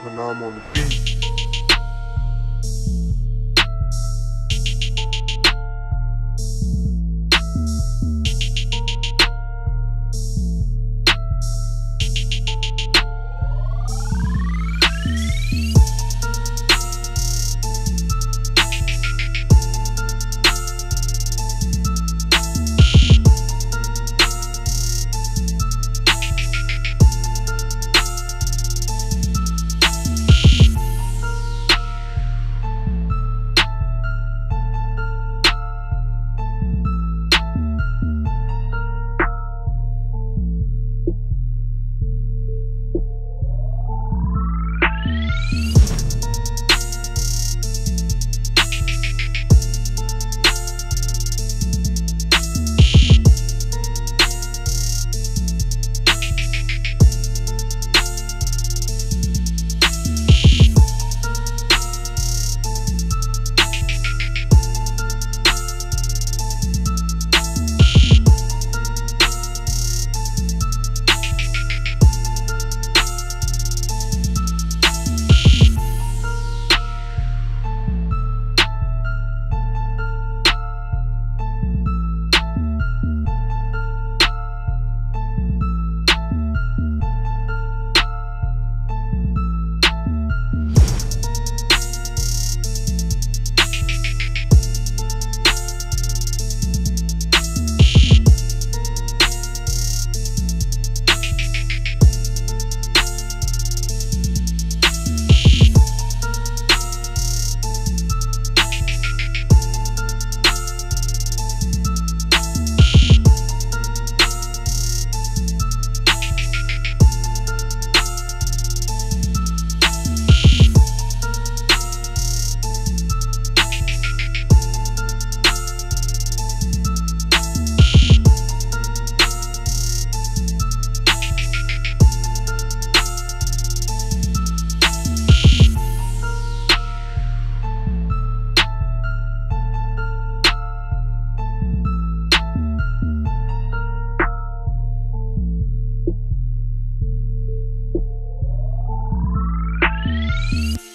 Cause now I'm on the beat. Bye.